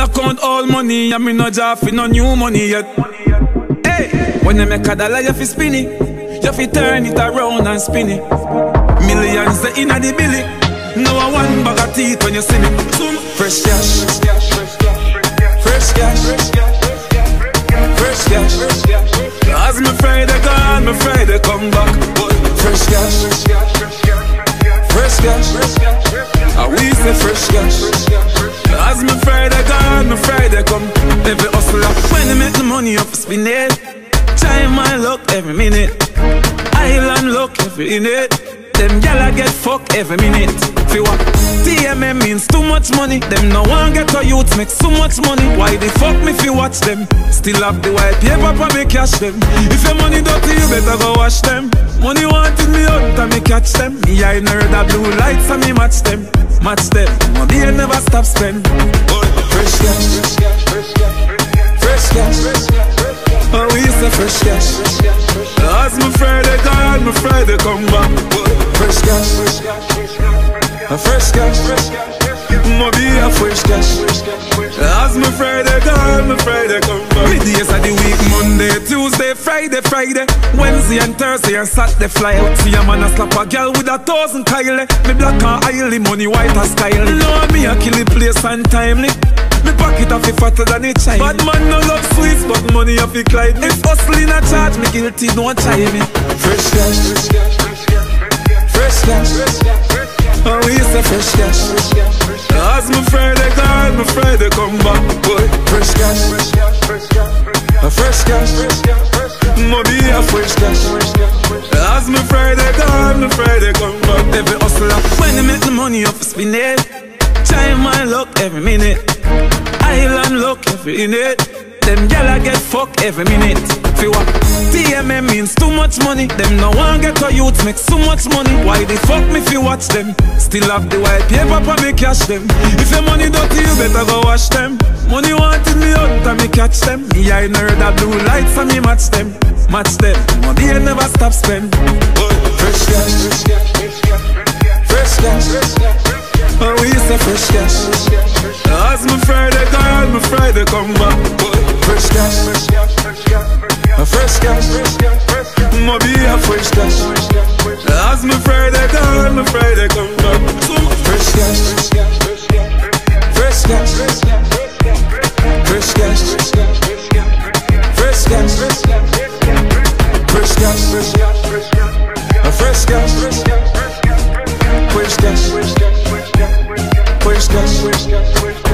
Still account all money, and me no job for no new money yet. Hey, when you make a dollar, you fi spin it. You fi turn it around and spin it. Millions the inna the billy. No a one bag of teeth when you see me. Zoom, fresh cash, fresh cash, fresh cash. As me Friday gone, me Friday come back. Fresh cash fresh cash, fresh cash. Luck every minute. Them gyal get fuck every minute. Fi what? TMM means too much money. Them no one get a youth make so much money. Why they fuck me fi watch them? Still have the white paper for me cash them. If your money dirty, you better go wash them. Money wanted me out and me catch them. Me I nerd the blue lights and me match them. Match them. Money I never stop spend. Fresh cash, fresh cash. fresh cash. Oh, we say fresh cash. As my Friday gone, Friday come back. Fresh cash, a fresh cash. Maybe a fresh cash. As my Friday gone, my Friday come back. Me days of the week, Monday, Tuesday, Friday, Friday, Wednesday and Thursday and Saturday fly out. See a man a slap a girl with a thousand Kyle. Me black and oily, money white as style. Lord me a kill the place untimely. Me pocket off fatter than a child. Bad man no love sweets, but money off it Clyde. If hustling a charge, me guilty, don't try me. Fresh cash, fresh cash. Oh, we say fresh cash. As my Friday gone, my Friday come back. Boy, fresh cash, a fresh cash. Maybe a fresh cash. As my Friday gone, my Friday come back. Every hustler when they make the money off spin it. Time my luck every minute. Luck every minute. Them gyal get fuck every minute. Fi what? TMM means too much money. Them no one get a youth make so much money. Why they fuck me fi watch them? Still have the white paper for me cash them. If your money dirty, you better go wash them. Money wanted me out and me catch them. Me I nerd the blue lights and me match them. Match them. Money I never stop spend. Fresh cash, fresh cash. Oh, we say fresh cash. As my Friday gone, my Friday come back. Fresh cash, a fresh cash. Maybe a fresh cash. As my Friday gone, my Friday come back. Fresh cash, fresh cash, fresh cash, fresh cash, fresh cash, fresh cash, fresh cash, frescas. frescas, frescas.